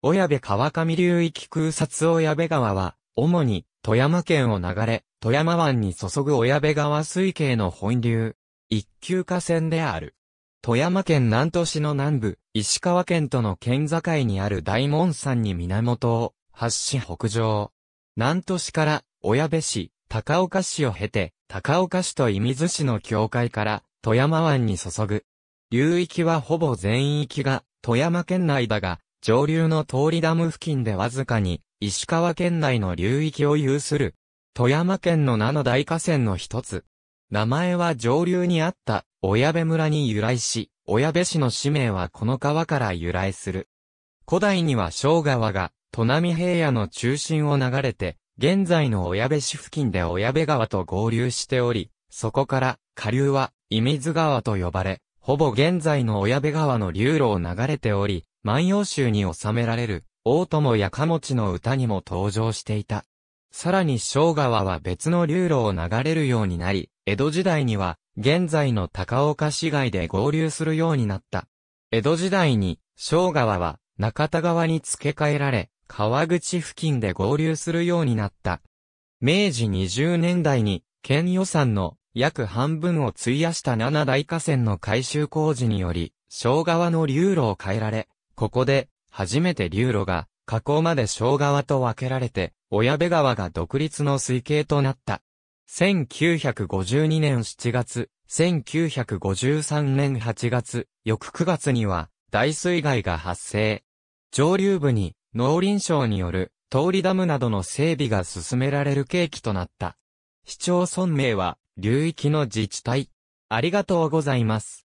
親部川上流域空撮親部川は、主に富山県を流れ、富山湾に注ぐ親部川水系の本流、一級河川である。富山県南砺市の南部、石川県との県境にある大門山に源を発し北上。南砺市から親部市、高岡市を経て、高岡市と射水市の境界から富山湾に注ぐ。流域はほぼ全域が富山県内だが、上流の通りダム付近でわずかに、石川県内の流域を有する。富山県の名の大河川の一つ。名前は上流にあった、親部村に由来し、親部市の氏名はこの川から由来する。古代には小川が、都波平野の中心を流れて、現在の親部市付近で親部川と合流しており、そこから、下流は、射水川と呼ばれ、ほぼ現在の親部川の流路を流れており、万葉集に収められる、大友やかもちの歌にも登場していた。さらに小川は別の流路を流れるようになり、江戸時代には、現在の高岡市街で合流するようになった。江戸時代に、小川は、中田川に付け替えられ、川口付近で合流するようになった。明治20年代に、県予算の約半分を費やした七大河川の改修工事により、小川の流路を変えられ、ここで、初めて流路が、河口まで小川と分けられて、親部川が独立の水系となった。1952年7月、1953年8月、翌9月には、大水害が発生。上流部に、農林省による、通りダムなどの整備が進められる契機となった。市町村名は、流域の自治体。ありがとうございます。